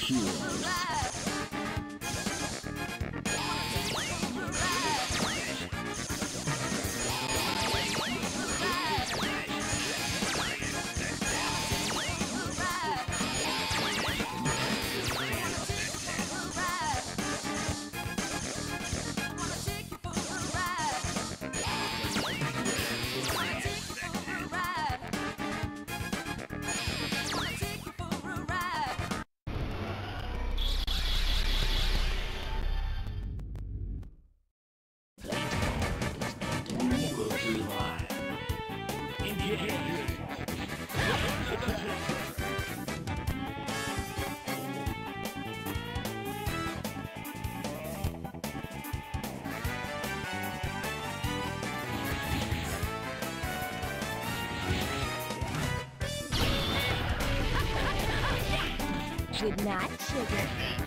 heroes. Good night, sugar.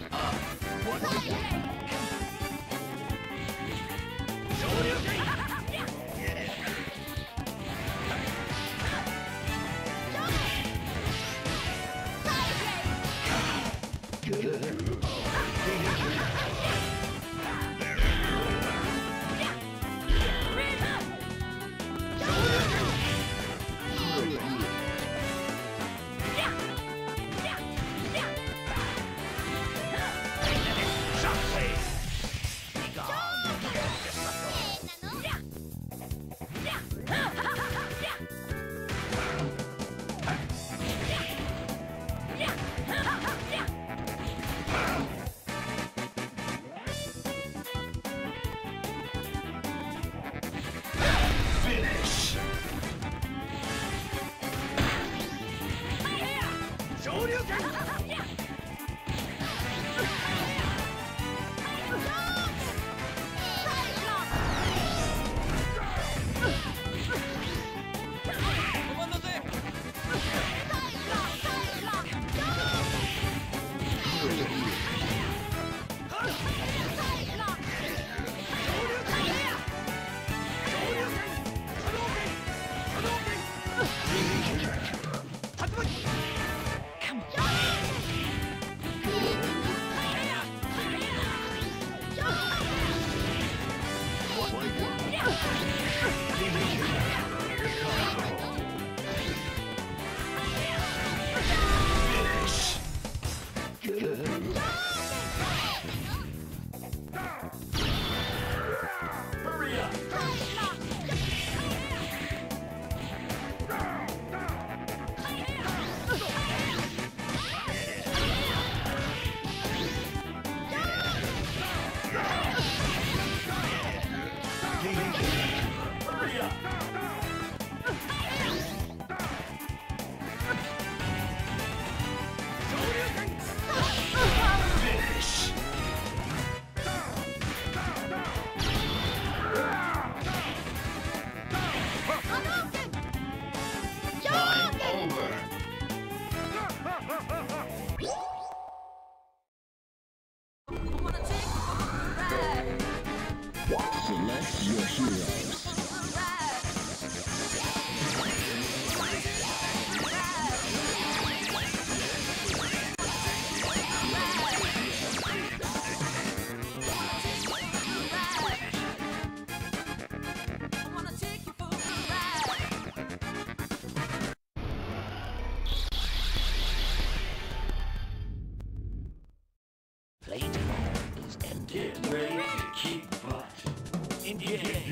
Yeah.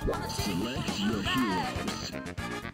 Select your heroes.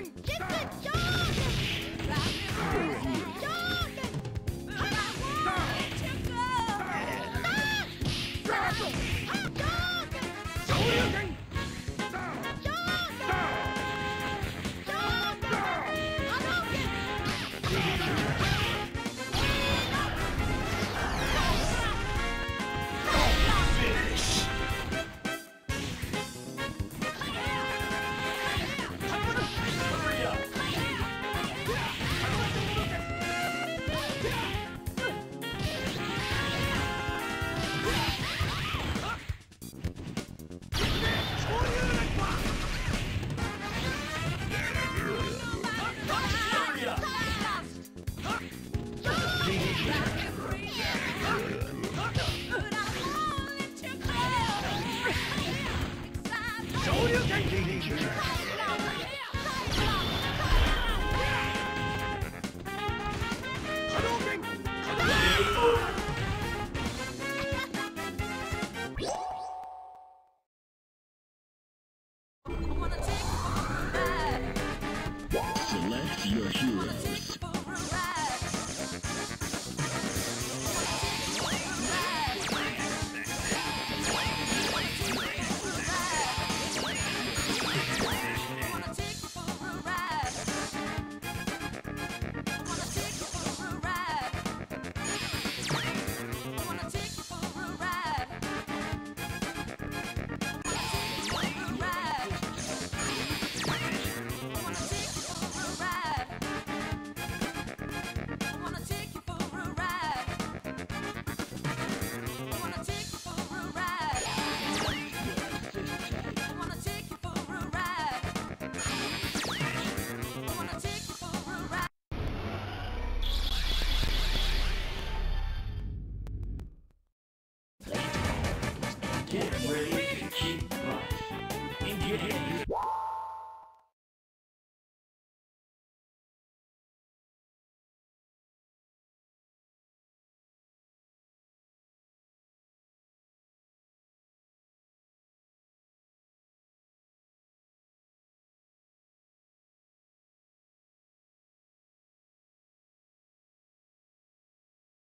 Finish!